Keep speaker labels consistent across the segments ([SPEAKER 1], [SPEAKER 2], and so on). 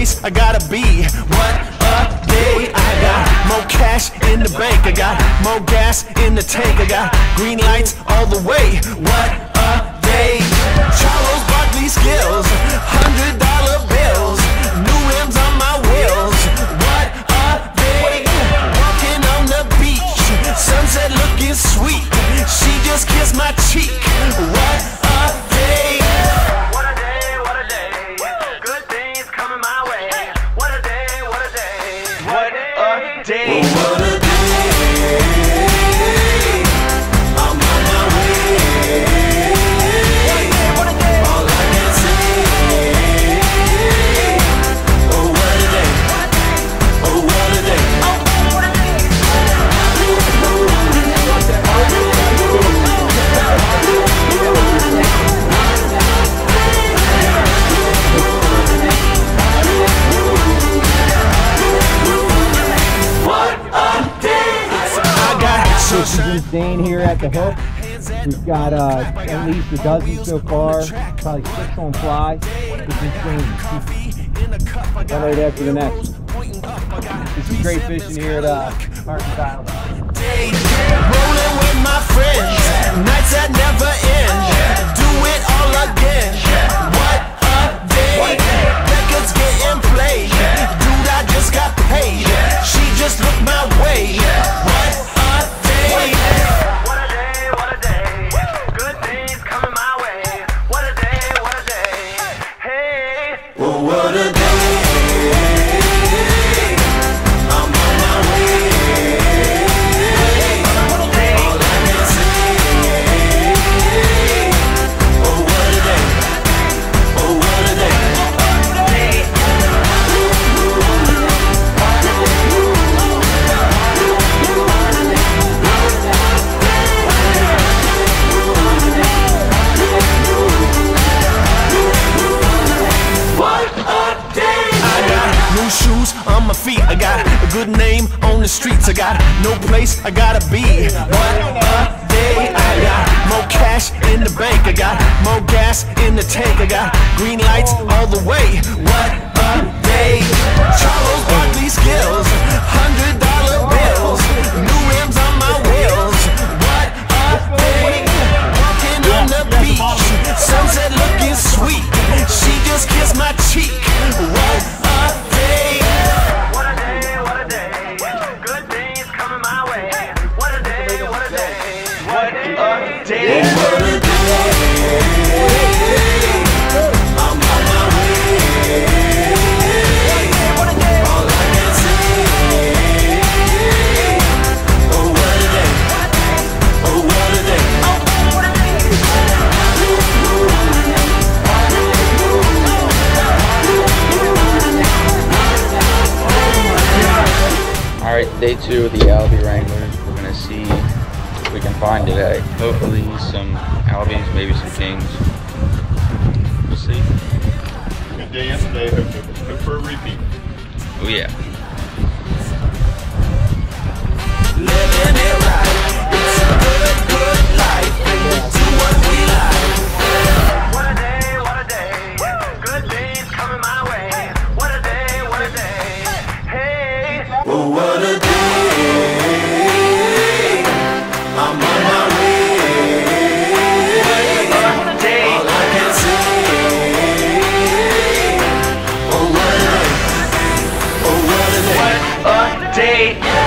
[SPEAKER 1] place I gotta be. What a day! I got more cash in the bank. I got more gas in the tank. I got green lights all the way. What a day! Charles Barkley skills, hundred dollar bills, new rims on my wheels. What a day! Walking on the beach, sunset looking sweet. She just kissed my cheek. What
[SPEAKER 2] We've got uh, at least a dozen so far, probably six on fly. It's insane. Right after the next. This is great fishing here at uh, Martin Island.
[SPEAKER 1] Rolling with my friends, nights that never end. Do it all again. What a day!
[SPEAKER 3] Good
[SPEAKER 1] name on the streets. I got no place I gotta be. What a day! I got more cash in the bank. I got more gas in the tank. I got green lights all the way. What a day! Charles Barkley skills, hundred
[SPEAKER 4] All
[SPEAKER 5] right, day two of the Albie Wranglers. We're gonna see what we can find today. Eh? Hopefully some Albies, maybe some Kings. We'll see.
[SPEAKER 6] Good day yesterday. Hope, hope for a repeat.
[SPEAKER 5] Oh yeah.
[SPEAKER 1] Living it right. It's a good, good life. And we do what we like.
[SPEAKER 3] Day.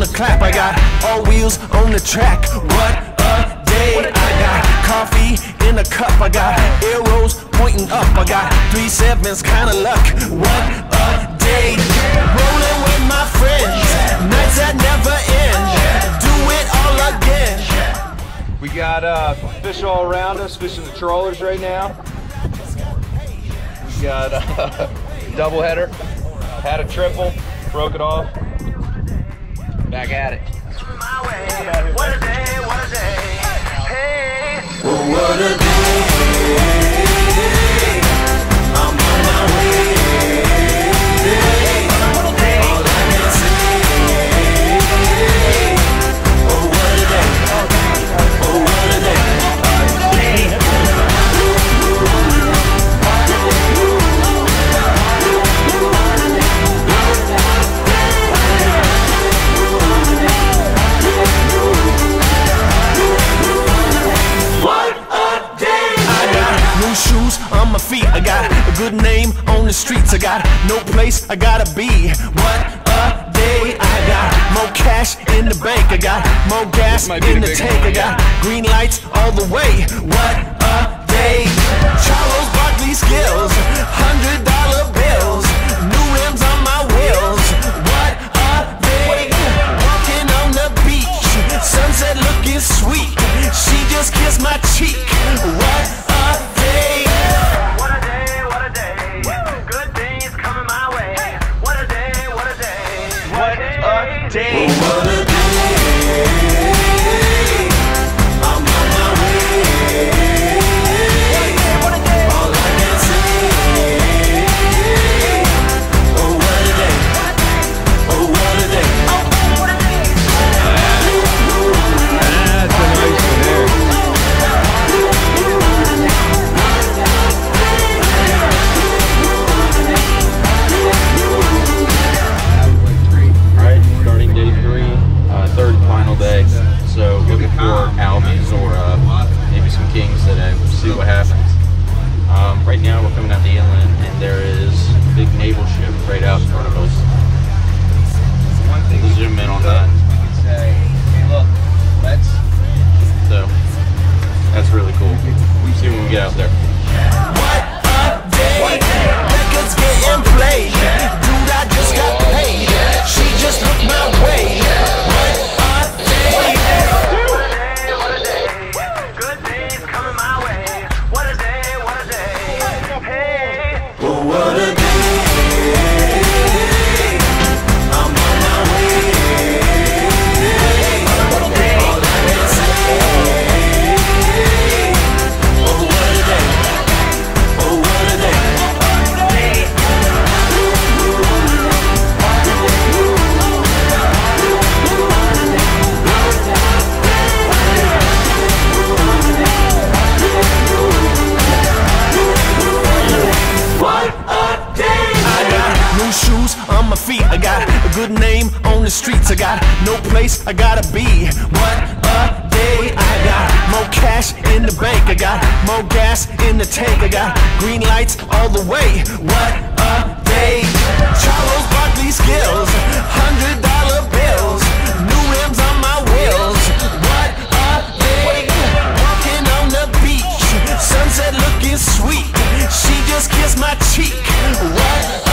[SPEAKER 1] the clap. I got all wheels on the track. What a day! I got coffee in a cup. I got arrows pointing up. I got three sevens, kind of luck. What a day! Rolling with my friends, nights that never end. Do it all again.
[SPEAKER 7] We got uh, fish all around us, fishing the trawlers right now. We got uh, a double header, had a triple, broke it off. Back at it.
[SPEAKER 3] What a day, what a day. Hey.
[SPEAKER 4] What a day.
[SPEAKER 1] good name on the streets. I got no place I gotta be. What a day I got. More cash in the bank. I got more gas in
[SPEAKER 7] the
[SPEAKER 1] tank. I got green lights all the way. What a day. Charles Barkley skills. Hundred dollar the streets. I got no place I gotta be. What a day I got more cash in the bank. I got more gas in the tank. I got green lights all the way. What a day. Charles Barkley skills, hundred dollar bills, new rims on my wheels. What a day. Walking on the beach, sunset looking sweet. She just kissed my cheek. What